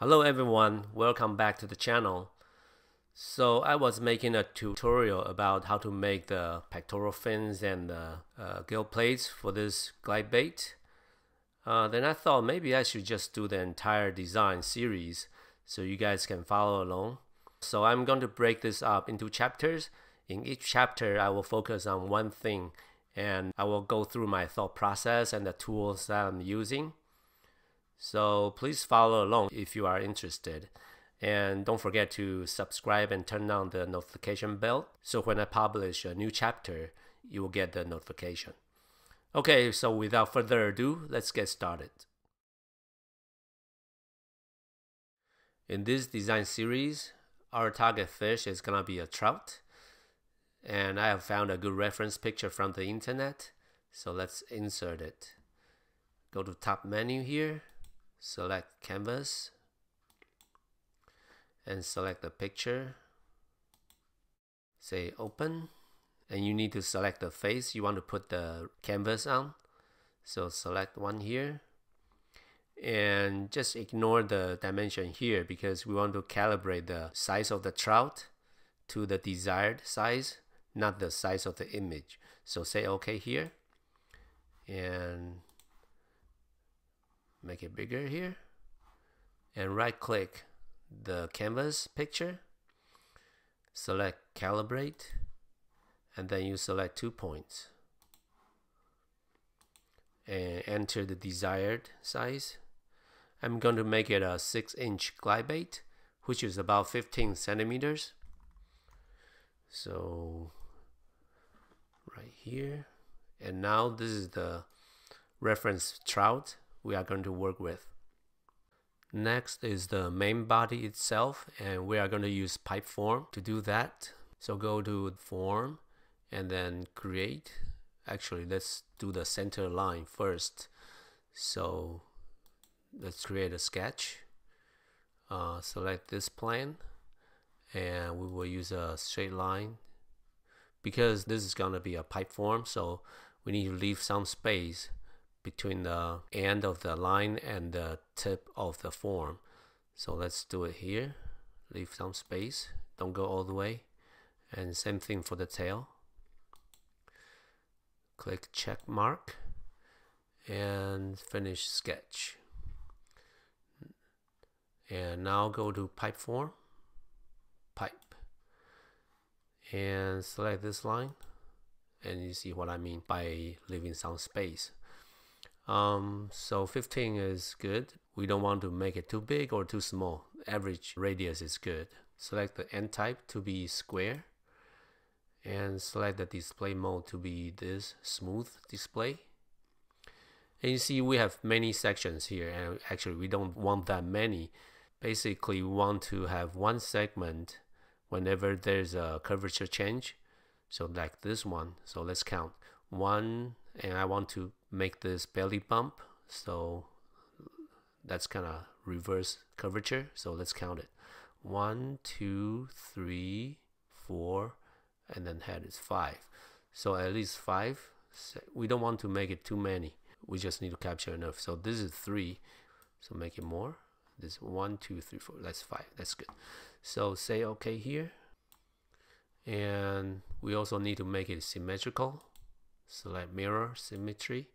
Hello everyone, welcome back to the channel. So I was making a tutorial about how to make the pectoral fins and the uh, gill plates for this glide bait. Uh, then I thought maybe I should just do the entire design series so you guys can follow along. So I'm going to break this up into chapters. In each chapter I will focus on one thing and I will go through my thought process and the tools that I'm using. So please follow along if you are interested. And don't forget to subscribe and turn on the notification bell so when I publish a new chapter, you will get the notification. Okay, so without further ado, let's get started. In this design series, our target fish is gonna be a trout. And I have found a good reference picture from the internet. So let's insert it. Go to top menu here select canvas and select the picture. Say open and you need to select the face. You want to put the canvas on. So select one here and just ignore the dimension here because we want to calibrate the size of the trout to the desired size not the size of the image. So say okay here and make it bigger here. And right click the canvas picture select calibrate and then you select two points. And enter the desired size. I'm going to make it a 6 inch glide bait which is about 15 centimeters. So right here. And now this is the reference trout we are going to work with. Next is the main body itself and we are going to use pipe form to do that. So go to form and then create. Actually let's do the center line first. So let's create a sketch. Uh, select this plane and we will use a straight line because this is going to be a pipe form so we need to leave some space between the end of the line and the tip of the form. So let's do it here. Leave some space. Don't go all the way. And same thing for the tail. Click check mark and finish sketch. And now go to pipe form, pipe, and select this line. And you see what I mean by leaving some space. Um, so 15 is good. We don't want to make it too big or too small. Average radius is good. Select the end type to be square and select the display mode to be this smooth display. And you see we have many sections here and actually we don't want that many. Basically we want to have one segment whenever there's a curvature change. So like this one. So let's count. One and I want to make this belly bump. So that's kind of reverse curvature. So let's count it. One two three four and then head is five. So at least five. We don't want to make it too many. We just need to capture enough. So this is three. So make it more. This one two three four. That's five. That's good. So say okay here. And we also need to make it symmetrical. Select mirror symmetry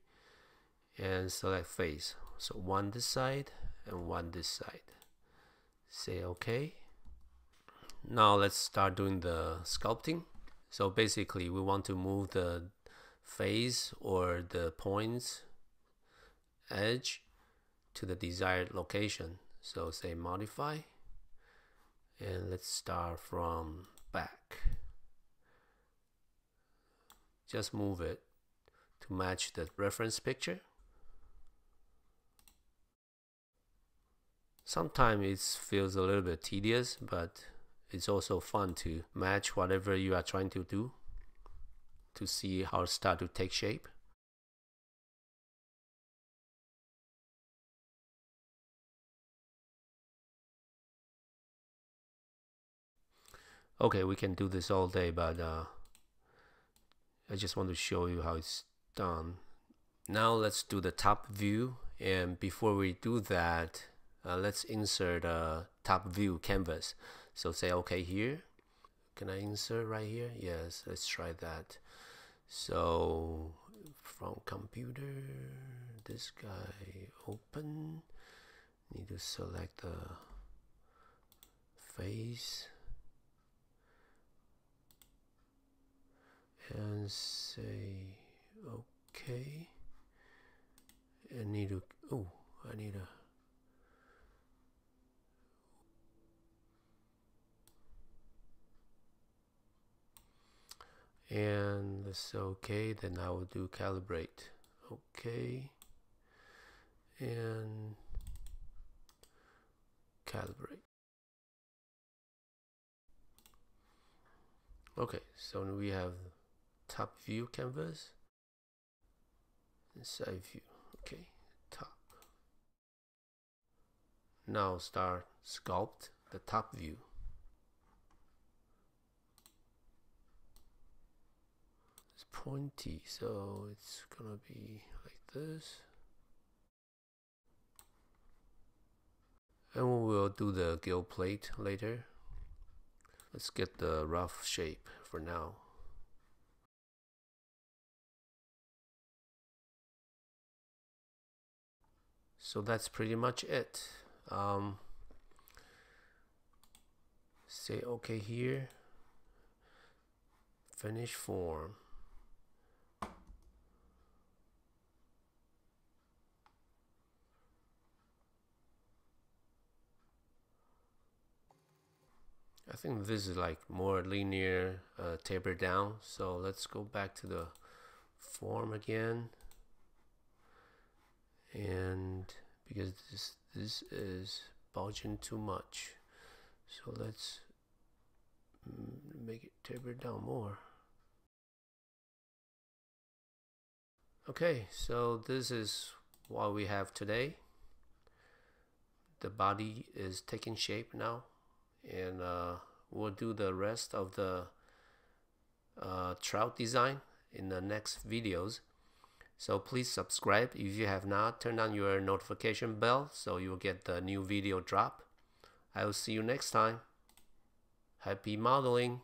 and select face. So one this side and one this side. Say okay. Now let's start doing the sculpting. So basically we want to move the face or the points edge to the desired location. So say modify and let's start from back. Just move it to match the reference picture Sometimes it feels a little bit tedious, but it's also fun to match whatever you are trying to do to see how it start to take shape. Okay, we can do this all day, but uh, I just want to show you how it's done. Now let's do the top view and before we do that uh, let's insert a top view canvas. So say okay here. Can I insert right here? Yes let's try that. So from computer this guy open. Need to select the face. And say okay. I need to oh I need a and it's okay then I will do calibrate. Okay. And calibrate. Okay so we have top view canvas and side view. Okay top. Now start sculpt the top view pointy so it's gonna be like this. And we will do the gill plate later. Let's get the rough shape for now. So that's pretty much it. Um, say okay here. Finish form I think this is like more linear uh, taper down. So let's go back to the form again. And because this this is bulging too much. So let's make it taper down more. Okay so this is what we have today. The body is taking shape now and uh, we'll do the rest of the uh, trout design in the next videos. So please subscribe if you have not. Turn on your notification bell so you'll get the new video drop. I will see you next time. Happy modeling